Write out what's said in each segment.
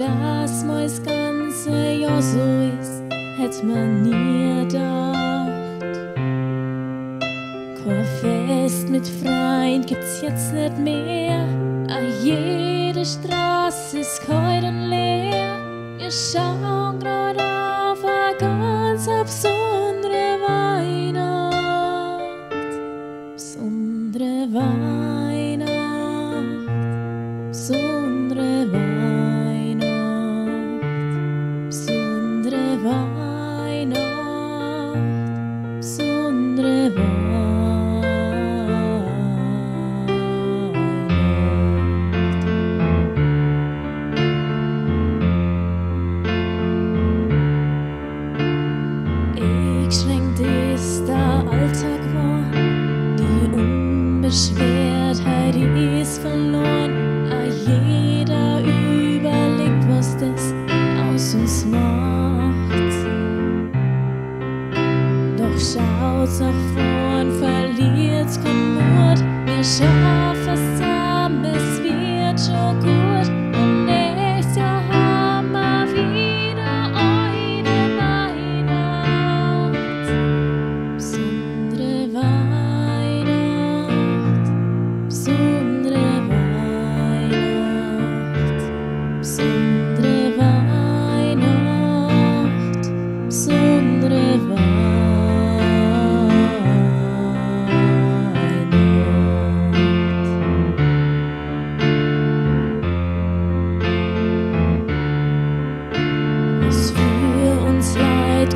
das mal das ganze Jahr so ist, hätt man nie gedacht. Kein Fest mit Freund gibt's jetzt nicht mehr, a jede Straße ist heute leer. Wir schauen grad auf a ganz besondere Weihnacht, besondere Weihnacht, Unbeschwertheit ist verloren. A jeder überlegt, was das aus uns macht. Doch schaut's nach vorn, verliert's kein Mut. Wir schaffen's zusammen, es wird schon gut.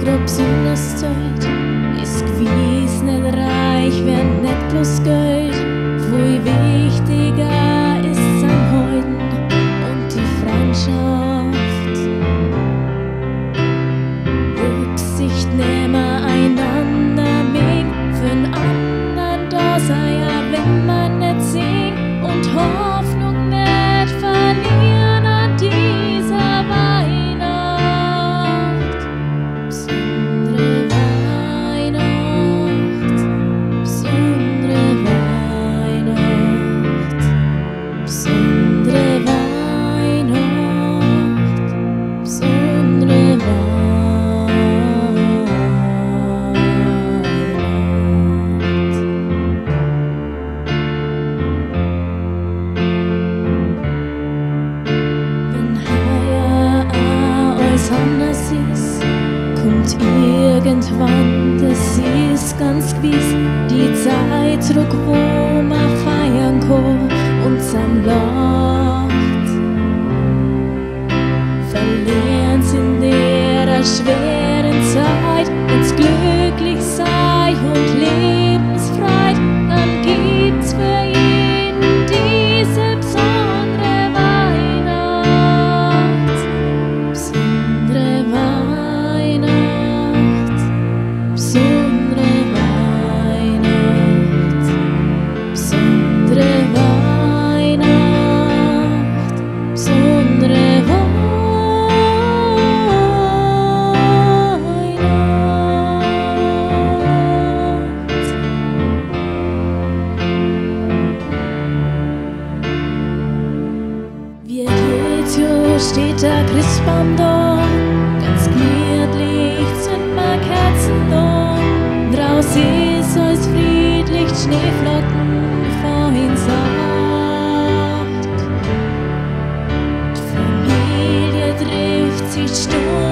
Grob besonders Zeit, ist gewiss nicht reich, wenn nicht bloß anders ist, kommt irgendwann, das ist ganz gewiss, die Zeit zurück, wo man feiern kann und zusammen lacht. Verlieren's in der schweren Zeit, steht der Christbaum ganz gemütlich zünd mal Kerzen da. Draus ist als friedlich Schneeflocken vorhin sacht. Die Familie trifft sich stumm.